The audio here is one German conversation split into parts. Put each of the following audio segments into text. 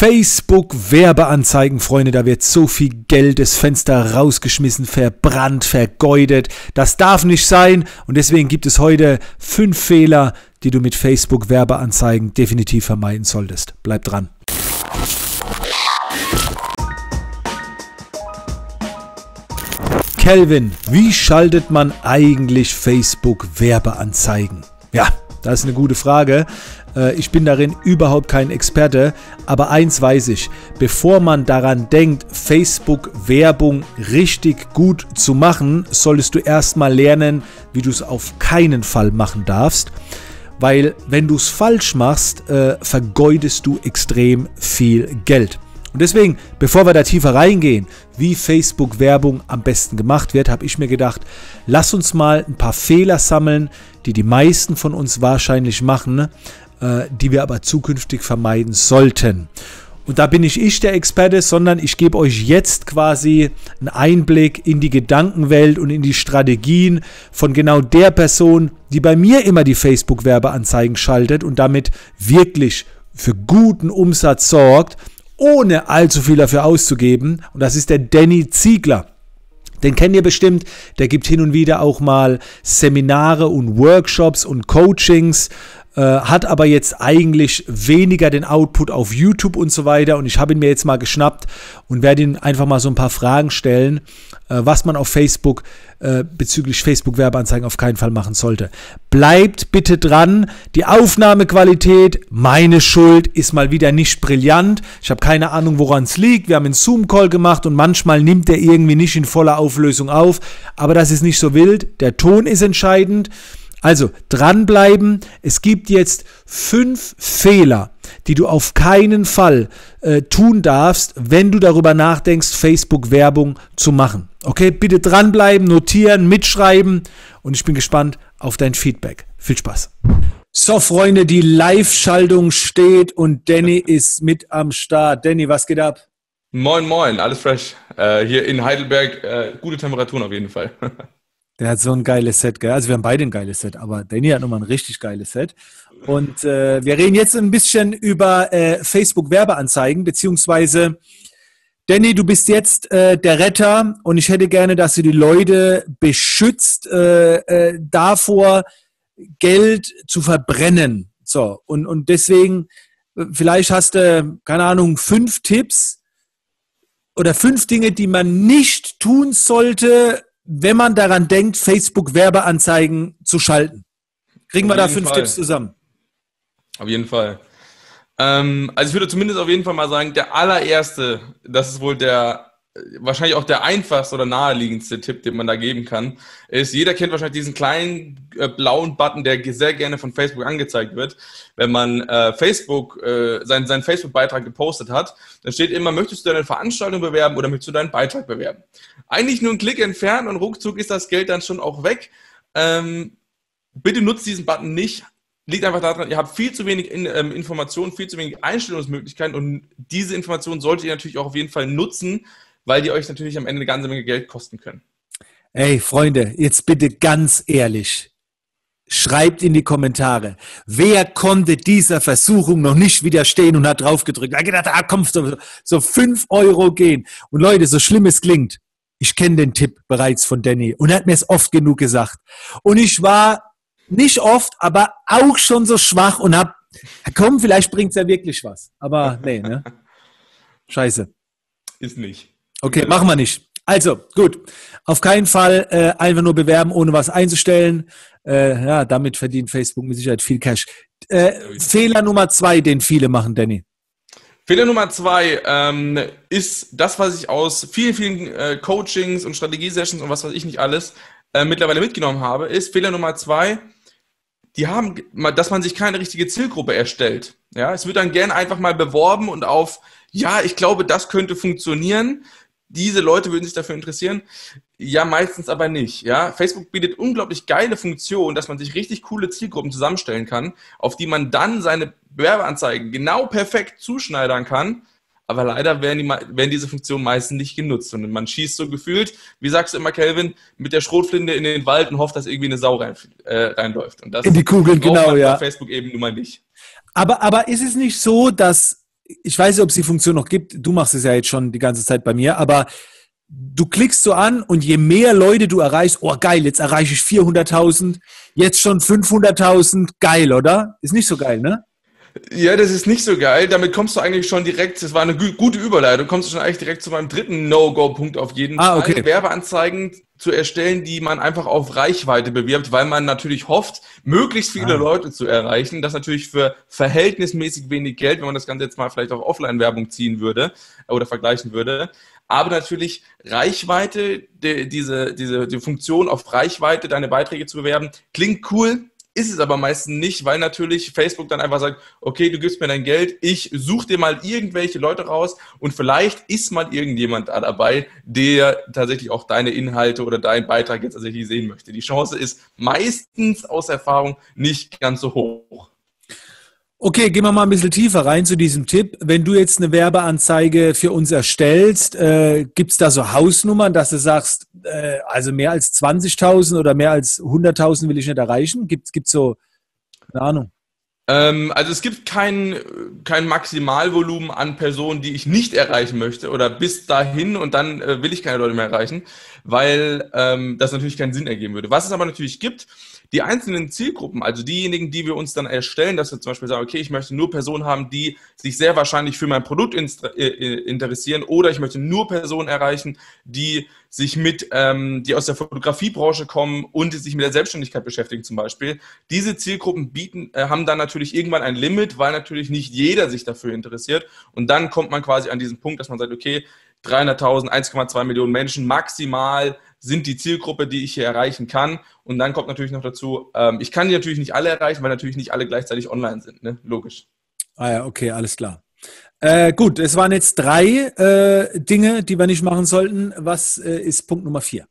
Facebook-Werbeanzeigen, Freunde, da wird so viel Geld das Fenster rausgeschmissen, verbrannt, vergeudet. Das darf nicht sein und deswegen gibt es heute fünf Fehler, die du mit Facebook-Werbeanzeigen definitiv vermeiden solltest. Bleib dran. Kelvin, wie schaltet man eigentlich Facebook-Werbeanzeigen? Ja, das ist eine gute Frage. Äh, ich bin darin überhaupt kein Experte, aber eins weiß ich, bevor man daran denkt, Facebook-Werbung richtig gut zu machen, solltest du erstmal lernen, wie du es auf keinen Fall machen darfst. Weil wenn du es falsch machst, äh, vergeudest du extrem viel Geld. Und deswegen, bevor wir da tiefer reingehen, wie Facebook-Werbung am besten gemacht wird, habe ich mir gedacht, lass uns mal ein paar Fehler sammeln, die die meisten von uns wahrscheinlich machen, äh, die wir aber zukünftig vermeiden sollten. Und da bin nicht ich der Experte, sondern ich gebe euch jetzt quasi einen Einblick in die Gedankenwelt und in die Strategien von genau der Person, die bei mir immer die Facebook-Werbeanzeigen schaltet und damit wirklich für guten Umsatz sorgt, ohne allzu viel dafür auszugeben. Und das ist der Danny Ziegler. Den kennt ihr bestimmt, der gibt hin und wieder auch mal Seminare und Workshops und Coachings äh, hat aber jetzt eigentlich weniger den Output auf YouTube und so weiter. Und ich habe ihn mir jetzt mal geschnappt und werde ihn einfach mal so ein paar Fragen stellen, äh, was man auf Facebook äh, bezüglich Facebook-Werbeanzeigen auf keinen Fall machen sollte. Bleibt bitte dran. Die Aufnahmequalität, meine Schuld, ist mal wieder nicht brillant. Ich habe keine Ahnung, woran es liegt. Wir haben einen Zoom-Call gemacht und manchmal nimmt der irgendwie nicht in voller Auflösung auf. Aber das ist nicht so wild. Der Ton ist entscheidend. Also dranbleiben. Es gibt jetzt fünf Fehler, die du auf keinen Fall äh, tun darfst, wenn du darüber nachdenkst, Facebook-Werbung zu machen. Okay, bitte dranbleiben, notieren, mitschreiben und ich bin gespannt auf dein Feedback. Viel Spaß. So, Freunde, die Live-Schaltung steht und Danny ist mit am Start. Danny, was geht ab? Moin, moin, alles fresh. Äh, hier in Heidelberg, äh, gute Temperaturen auf jeden Fall. Der hat so ein geiles Set, gell? Also wir haben beide ein geiles Set, aber Danny hat nochmal ein richtig geiles Set. Und äh, wir reden jetzt ein bisschen über äh, Facebook-Werbeanzeigen, beziehungsweise Danny, du bist jetzt äh, der Retter und ich hätte gerne, dass du die Leute beschützt äh, äh, davor, Geld zu verbrennen. So, und, und deswegen, vielleicht hast du, keine Ahnung, fünf Tipps oder fünf Dinge, die man nicht tun sollte, wenn man daran denkt, Facebook-Werbeanzeigen zu schalten? Kriegen wir da fünf Fall. Tipps zusammen? Auf jeden Fall. Ähm, also ich würde zumindest auf jeden Fall mal sagen, der allererste, das ist wohl der wahrscheinlich auch der einfachste oder naheliegendste Tipp, den man da geben kann, ist, jeder kennt wahrscheinlich diesen kleinen äh, blauen Button, der sehr gerne von Facebook angezeigt wird. Wenn man äh, Facebook, äh, seinen, seinen Facebook-Beitrag gepostet hat, dann steht immer, möchtest du deine Veranstaltung bewerben oder möchtest du deinen Beitrag bewerben? Eigentlich nur einen Klick entfernen und ruckzuck ist das Geld dann schon auch weg. Ähm, bitte nutzt diesen Button nicht. Liegt einfach daran, ihr habt viel zu wenig in, ähm, Informationen, viel zu wenig Einstellungsmöglichkeiten und diese Informationen solltet ihr natürlich auch auf jeden Fall nutzen, weil die euch natürlich am Ende eine ganze Menge Geld kosten können. Ey, Freunde, jetzt bitte ganz ehrlich. Schreibt in die Kommentare, wer konnte dieser Versuchung noch nicht widerstehen und hat draufgedrückt. Er hat gedacht, ah, komm, so, so fünf Euro gehen. Und Leute, so schlimm es klingt, ich kenne den Tipp bereits von Danny und er hat mir es oft genug gesagt. Und ich war nicht oft, aber auch schon so schwach und hab, komm, vielleicht bringt's ja wirklich was. Aber nee, ne? Scheiße. Ist nicht. Okay, machen wir nicht. Also, gut. Auf keinen Fall äh, einfach nur bewerben, ohne was einzustellen. Äh, ja, damit verdient Facebook mit Sicherheit viel Cash. Äh, Fehler Nummer zwei, den viele machen, Danny. Fehler Nummer zwei ähm, ist das, was ich aus vielen, vielen äh, Coachings und Strategiesessions und was weiß ich nicht alles äh, mittlerweile mitgenommen habe, ist Fehler Nummer zwei, die haben, dass man sich keine richtige Zielgruppe erstellt. Ja, es wird dann gerne einfach mal beworben und auf, ja, ich glaube, das könnte funktionieren diese Leute würden sich dafür interessieren. Ja, meistens aber nicht. Ja, Facebook bietet unglaublich geile Funktionen, dass man sich richtig coole Zielgruppen zusammenstellen kann, auf die man dann seine Werbeanzeigen genau perfekt zuschneidern kann. Aber leider werden, die, werden diese Funktionen meistens nicht genutzt. Und man schießt so gefühlt, wie sagst du immer, Kelvin, mit der Schrotflinte in den Wald und hofft, dass irgendwie eine Sau rein, äh, reinläuft. Und das in die Kugeln, genau, ja. Facebook eben nun mal nicht. Aber, aber ist es nicht so, dass ich weiß nicht, ob es die Funktion noch gibt. Du machst es ja jetzt schon die ganze Zeit bei mir, aber du klickst so an und je mehr Leute du erreichst, oh geil, jetzt erreiche ich 400.000, jetzt schon 500.000, geil, oder? Ist nicht so geil, ne? Ja, das ist nicht so geil. Damit kommst du eigentlich schon direkt, das war eine gute Überleitung, kommst du schon eigentlich direkt zu meinem dritten No-Go-Punkt auf jeden ah, okay. Fall. Werbeanzeigen zu erstellen, die man einfach auf Reichweite bewirbt, weil man natürlich hofft, möglichst viele ah. Leute zu erreichen. Das natürlich für verhältnismäßig wenig Geld, wenn man das Ganze jetzt mal vielleicht auf Offline-Werbung ziehen würde oder vergleichen würde. Aber natürlich Reichweite, die, diese, diese die Funktion auf Reichweite, deine Beiträge zu bewerben, klingt cool, ist es aber meistens nicht, weil natürlich Facebook dann einfach sagt, okay, du gibst mir dein Geld, ich suche dir mal irgendwelche Leute raus und vielleicht ist mal irgendjemand da dabei, der tatsächlich auch deine Inhalte oder deinen Beitrag jetzt tatsächlich sehen möchte. Die Chance ist meistens aus Erfahrung nicht ganz so hoch. Okay, gehen wir mal ein bisschen tiefer rein zu diesem Tipp. Wenn du jetzt eine Werbeanzeige für uns erstellst, äh, gibt es da so Hausnummern, dass du sagst, äh, also mehr als 20.000 oder mehr als 100.000 will ich nicht erreichen? Gibt es so, keine Ahnung. Ähm, also es gibt kein, kein Maximalvolumen an Personen, die ich nicht erreichen möchte oder bis dahin und dann äh, will ich keine Leute mehr erreichen, weil ähm, das natürlich keinen Sinn ergeben würde. Was es aber natürlich gibt, die einzelnen Zielgruppen, also diejenigen, die wir uns dann erstellen, dass wir zum Beispiel sagen, okay, ich möchte nur Personen haben, die sich sehr wahrscheinlich für mein Produkt äh, äh, interessieren oder ich möchte nur Personen erreichen, die sich mit, ähm, die aus der Fotografiebranche kommen und sich mit der Selbstständigkeit beschäftigen zum Beispiel. Diese Zielgruppen bieten, äh, haben dann natürlich irgendwann ein Limit, weil natürlich nicht jeder sich dafür interessiert und dann kommt man quasi an diesen Punkt, dass man sagt, okay, 300.000, 1,2 Millionen Menschen maximal sind die Zielgruppe, die ich hier erreichen kann. Und dann kommt natürlich noch dazu, ähm, ich kann die natürlich nicht alle erreichen, weil natürlich nicht alle gleichzeitig online sind. Ne? Logisch. Ah ja, okay, alles klar. Äh, gut, es waren jetzt drei äh, Dinge, die wir nicht machen sollten. Was äh, ist Punkt Nummer vier?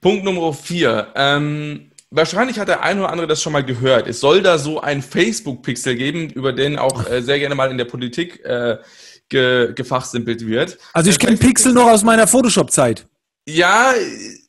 Punkt Nummer vier. Ähm, wahrscheinlich hat der eine oder andere das schon mal gehört. Es soll da so ein Facebook-Pixel geben, über den auch äh, sehr gerne mal in der Politik äh, ge gefachsimpelt wird. Also ich kenne Pixel noch aus meiner Photoshop-Zeit. Ja,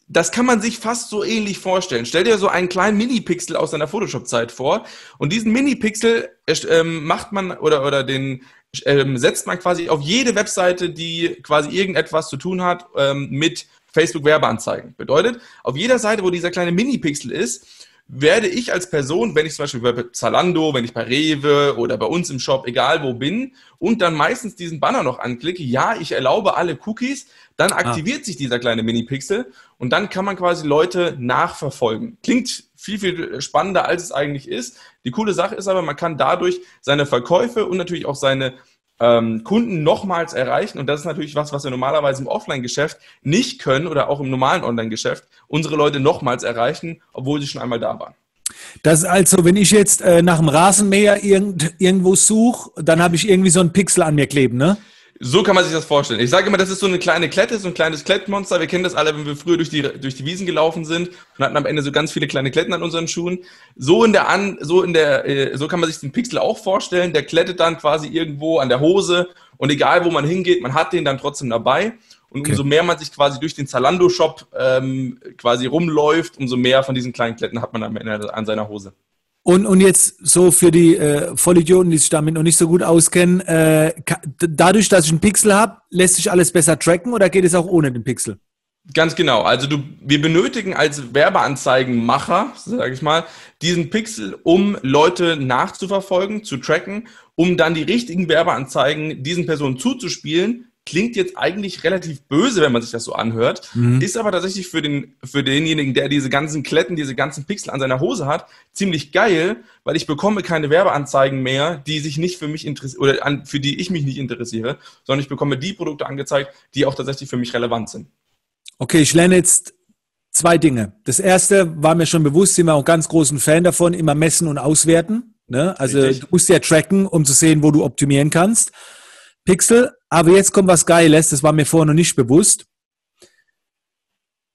das kann man sich fast so ähnlich vorstellen. Stell dir so einen kleinen Mini-Pixel aus deiner Photoshop-Zeit vor und diesen Mini-Pixel ähm, macht man oder, oder den ähm, setzt man quasi auf jede Webseite, die quasi irgendetwas zu tun hat ähm, mit Facebook-Werbeanzeigen. Bedeutet, auf jeder Seite, wo dieser kleine Mini-Pixel ist, werde ich als Person, wenn ich zum Beispiel bei Zalando, wenn ich bei Rewe oder bei uns im Shop, egal wo bin, und dann meistens diesen Banner noch anklicke, ja, ich erlaube alle Cookies, dann ah. aktiviert ah. sich dieser kleine Mini-Pixel und dann kann man quasi Leute nachverfolgen. Klingt viel, viel spannender, als es eigentlich ist. Die coole Sache ist aber, man kann dadurch seine Verkäufe und natürlich auch seine ähm, Kunden nochmals erreichen. Und das ist natürlich was, was wir normalerweise im Offline-Geschäft nicht können oder auch im normalen Online-Geschäft, unsere Leute nochmals erreichen, obwohl sie schon einmal da waren. Das ist also, wenn ich jetzt äh, nach dem Rasenmäher irgend, irgendwo suche, dann habe ich irgendwie so einen Pixel an mir kleben, ne? So kann man sich das vorstellen. Ich sage immer, das ist so eine kleine Klette, so ein kleines Klettmonster. Wir kennen das alle, wenn wir früher durch die, durch die Wiesen gelaufen sind und hatten am Ende so ganz viele kleine Kletten an unseren Schuhen. So in der an, so in der, äh, so kann man sich den Pixel auch vorstellen. Der klettet dann quasi irgendwo an der Hose und egal wo man hingeht, man hat den dann trotzdem dabei. Und okay. umso mehr man sich quasi durch den Zalando-Shop ähm, quasi rumläuft, umso mehr von diesen kleinen Kletten hat man am Ende an seiner Hose. Und, und jetzt so für die äh, Vollidioten, die sich damit noch nicht so gut auskennen, äh, dadurch, dass ich einen Pixel habe, lässt sich alles besser tracken oder geht es auch ohne den Pixel? Ganz genau. Also du, wir benötigen als Werbeanzeigenmacher, sage ich mal, diesen Pixel, um Leute nachzuverfolgen, zu tracken, um dann die richtigen Werbeanzeigen diesen Personen zuzuspielen, klingt jetzt eigentlich relativ böse, wenn man sich das so anhört, mhm. ist aber tatsächlich für, den, für denjenigen, der diese ganzen Kletten, diese ganzen Pixel an seiner Hose hat, ziemlich geil, weil ich bekomme keine Werbeanzeigen mehr, die sich nicht für mich interessieren oder an, für die ich mich nicht interessiere, sondern ich bekomme die Produkte angezeigt, die auch tatsächlich für mich relevant sind. Okay, ich lerne jetzt zwei Dinge. Das erste war mir schon bewusst, sind wir auch ganz großen Fan davon, immer messen und auswerten. Ne? Also Richtig. du musst ja tracken, um zu sehen, wo du optimieren kannst. Pixel. Aber jetzt kommt was Geiles, das war mir vorher noch nicht bewusst.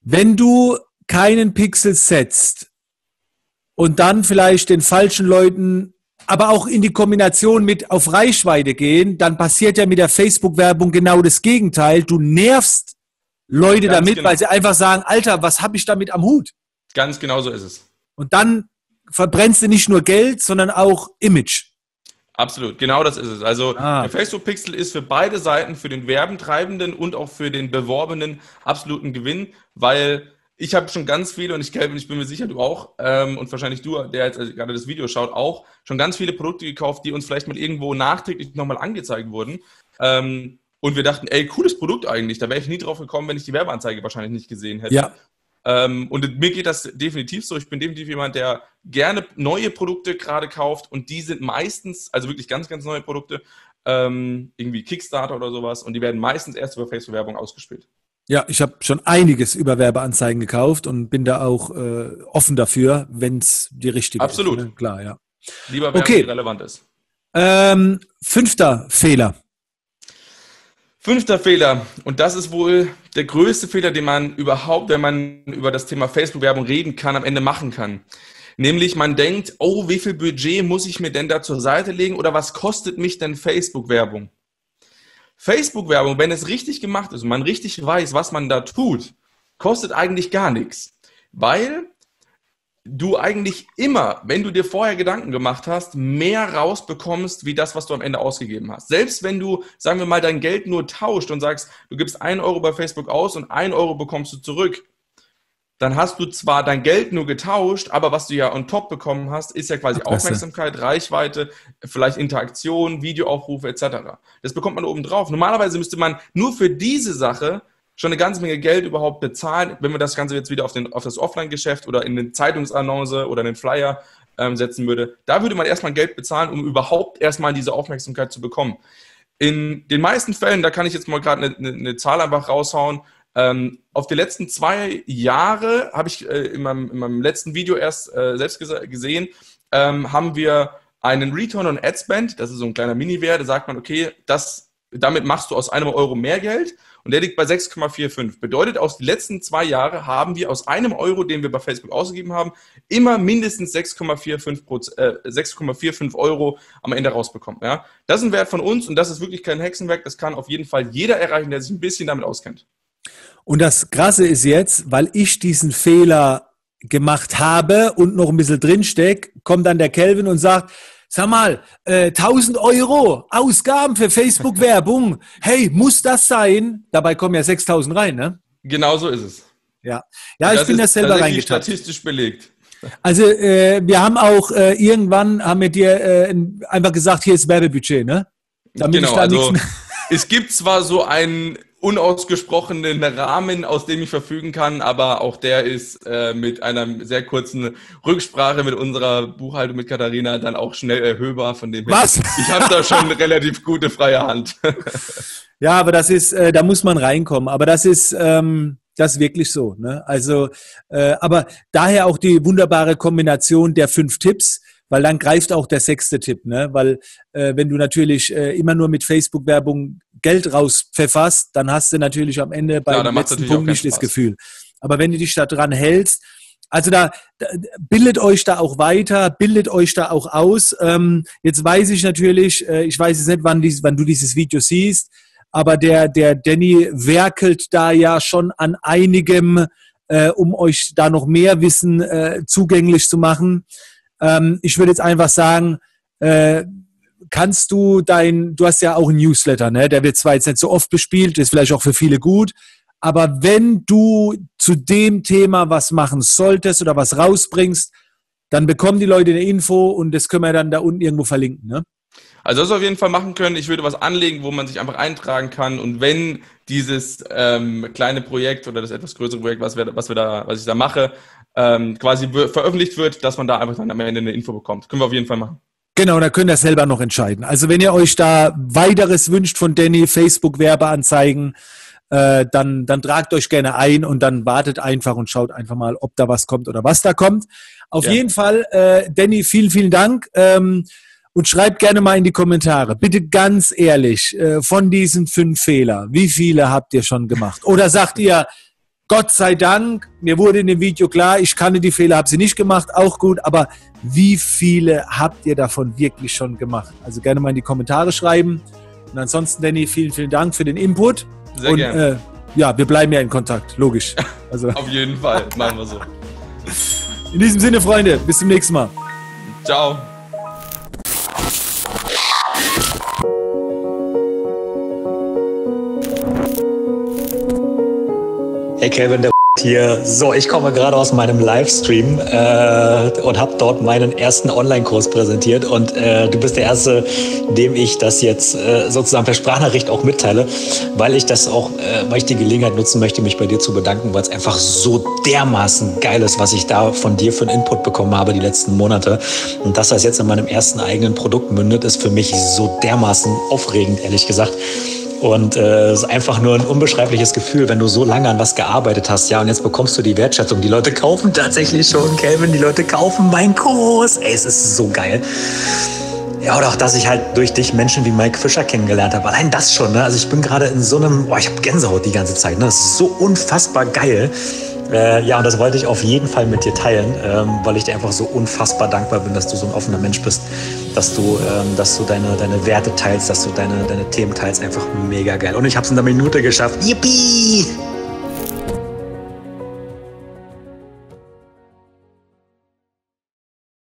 Wenn du keinen Pixel setzt und dann vielleicht den falschen Leuten, aber auch in die Kombination mit auf Reichweite gehen, dann passiert ja mit der Facebook-Werbung genau das Gegenteil. Du nervst Leute Ganz damit, genau. weil sie einfach sagen, Alter, was habe ich damit am Hut? Ganz genau so ist es. Und dann verbrennst du nicht nur Geld, sondern auch Image. Absolut, genau das ist es. Also ah. der Facebook Pixel ist für beide Seiten, für den Werbentreibenden und auch für den Beworbenen absoluten Gewinn, weil ich habe schon ganz viele und ich, ich bin mir sicher, du auch ähm, und wahrscheinlich du, der jetzt also gerade das Video schaut, auch schon ganz viele Produkte gekauft, die uns vielleicht mal irgendwo nachträglich nochmal angezeigt wurden. Ähm, und wir dachten, ey, cooles Produkt eigentlich. Da wäre ich nie drauf gekommen, wenn ich die Werbeanzeige wahrscheinlich nicht gesehen hätte. Ja. Ähm, und mir geht das definitiv so. Ich bin definitiv jemand, der gerne neue Produkte gerade kauft und die sind meistens, also wirklich ganz, ganz neue Produkte, ähm, irgendwie Kickstarter oder sowas und die werden meistens erst über Facebook-Werbung ausgespielt. Ja, ich habe schon einiges über Werbeanzeigen gekauft und bin da auch äh, offen dafür, wenn es die richtige Absolut. ist. Absolut. Ne? Klar, ja. Lieber Werbung, okay. relevant ist. Ähm, fünfter Fehler. Fünfter Fehler, und das ist wohl der größte Fehler, den man überhaupt, wenn man über das Thema Facebook-Werbung reden kann, am Ende machen kann. Nämlich man denkt, oh, wie viel Budget muss ich mir denn da zur Seite legen oder was kostet mich denn Facebook-Werbung? Facebook-Werbung, wenn es richtig gemacht ist und man richtig weiß, was man da tut, kostet eigentlich gar nichts. Weil du eigentlich immer, wenn du dir vorher Gedanken gemacht hast, mehr rausbekommst, wie das, was du am Ende ausgegeben hast. Selbst wenn du, sagen wir mal, dein Geld nur tauscht und sagst, du gibst ein Euro bei Facebook aus und ein Euro bekommst du zurück, dann hast du zwar dein Geld nur getauscht, aber was du ja on top bekommen hast, ist ja quasi Adresse. Aufmerksamkeit, Reichweite, vielleicht Interaktion, Videoaufrufe etc. Das bekommt man oben drauf. Normalerweise müsste man nur für diese Sache schon eine ganze Menge Geld überhaupt bezahlen, wenn man das Ganze jetzt wieder auf, den, auf das Offline-Geschäft oder in eine Zeitungsannonce oder einen Flyer ähm, setzen würde. Da würde man erstmal Geld bezahlen, um überhaupt erstmal diese Aufmerksamkeit zu bekommen. In den meisten Fällen, da kann ich jetzt mal gerade eine, eine, eine Zahl einfach raushauen, ähm, auf die letzten zwei Jahre, habe ich äh, in, meinem, in, meinem, letzten Video erst äh, selbst gesehen, ähm, haben wir einen Return on Ad Spend, das ist so ein kleiner Mini-Wert, da sagt man, okay, das, damit machst du aus einem Euro mehr Geld und der liegt bei 6,45. Bedeutet, aus den letzten zwei Jahren haben wir aus einem Euro, den wir bei Facebook ausgegeben haben, immer mindestens 6,45 äh, 6,45 Euro am Ende rausbekommen. Ja? Das ist ein Wert von uns und das ist wirklich kein Hexenwerk. Das kann auf jeden Fall jeder erreichen, der sich ein bisschen damit auskennt. Und das Krasse ist jetzt, weil ich diesen Fehler gemacht habe und noch ein bisschen drinstecke, kommt dann der Kelvin und sagt, sag mal, äh, 1000 Euro Ausgaben für Facebook-Werbung. Hey, muss das sein? Dabei kommen ja 6000 rein, ne? Genau so ist es. Ja, ja, ich bin das selber reingetappt. statistisch belegt. Also äh, wir haben auch äh, irgendwann haben wir dir äh, einfach gesagt, hier ist Werbebudget, ne? Damit genau, also es gibt zwar so einen unausgesprochenen Rahmen, aus dem ich verfügen kann, aber auch der ist äh, mit einer sehr kurzen Rücksprache mit unserer Buchhaltung mit Katharina dann auch schnell erhöhbar. Von dem Was? Her. Ich habe da schon eine relativ gute freie Hand. ja, aber das ist, äh, da muss man reinkommen. Aber das ist, ähm, das ist wirklich so. Ne? Also, äh, aber daher auch die wunderbare Kombination der fünf Tipps weil dann greift auch der sechste Tipp, ne? Weil äh, wenn du natürlich äh, immer nur mit Facebook-Werbung Geld rauspfefferst, dann hast du natürlich am Ende beim ja, letzten Punkt nicht das Gefühl. Aber wenn du dich da dran hältst, also da, da, bildet euch da auch weiter, bildet euch da auch aus. Ähm, jetzt weiß ich natürlich, äh, ich weiß jetzt nicht, wann, dies, wann du dieses Video siehst, aber der, der Danny werkelt da ja schon an einigem, äh, um euch da noch mehr Wissen äh, zugänglich zu machen. Ähm, ich würde jetzt einfach sagen, äh, kannst du dein, du hast ja auch einen Newsletter, ne? Der wird zwar jetzt nicht so oft bespielt, ist vielleicht auch für viele gut, aber wenn du zu dem Thema was machen solltest oder was rausbringst, dann bekommen die Leute eine Info und das können wir dann da unten irgendwo verlinken, ne? Also das auf jeden Fall machen können. Ich würde was anlegen, wo man sich einfach eintragen kann. Und wenn dieses ähm, kleine Projekt oder das etwas größere Projekt, was, wir, was, wir da, was ich da mache, ähm, quasi veröffentlicht wird, dass man da einfach dann am Ende eine Info bekommt. Können wir auf jeden Fall machen. Genau, da könnt ihr selber noch entscheiden. Also wenn ihr euch da weiteres wünscht von Danny, Facebook-Werbeanzeigen, äh, dann, dann tragt euch gerne ein und dann wartet einfach und schaut einfach mal, ob da was kommt oder was da kommt. Auf ja. jeden Fall, äh, Danny, vielen, vielen Dank. Ähm, und schreibt gerne mal in die Kommentare, bitte ganz ehrlich, äh, von diesen fünf Fehler, wie viele habt ihr schon gemacht? Oder sagt ihr, Gott sei Dank, mir wurde in dem Video klar, ich kannte die Fehler, habe sie nicht gemacht, auch gut, aber wie viele habt ihr davon wirklich schon gemacht? Also gerne mal in die Kommentare schreiben. Und ansonsten, Danny, vielen, vielen Dank für den Input. Sehr gerne. Äh, ja, wir bleiben ja in Kontakt, logisch. Also. Auf jeden Fall, machen wir so. In diesem Sinne, Freunde, bis zum nächsten Mal. Ciao. Hey Kevin, der hier. So, ich komme gerade aus meinem Livestream äh, und habe dort meinen ersten Online-Kurs präsentiert und äh, du bist der Erste, dem ich das jetzt äh, sozusagen per Sprachnachricht auch mitteile, weil ich das auch, äh, weil ich die Gelegenheit nutzen möchte, mich bei dir zu bedanken, weil es einfach so dermaßen geil ist, was ich da von dir für einen Input bekommen habe die letzten Monate und dass das jetzt in meinem ersten eigenen Produkt mündet, ist für mich so dermaßen aufregend, ehrlich gesagt. Und äh, es ist einfach nur ein unbeschreibliches Gefühl, wenn du so lange an was gearbeitet hast, ja, und jetzt bekommst du die Wertschätzung. Die Leute kaufen tatsächlich schon, Kelvin, die Leute kaufen meinen Kurs. Ey, es ist so geil. Ja, oder auch, dass ich halt durch dich Menschen wie Mike Fischer kennengelernt habe. Allein das schon, ne? Also ich bin gerade in so einem, boah, ich habe Gänsehaut die ganze Zeit, ne? Das ist so unfassbar geil. Äh, ja, und das wollte ich auf jeden Fall mit dir teilen, ähm, weil ich dir einfach so unfassbar dankbar bin, dass du so ein offener Mensch bist, dass du, ähm, dass du deine, deine Werte teilst, dass du deine, deine Themen teilst. Einfach mega geil. Und ich habe es in einer Minute geschafft. Yippie!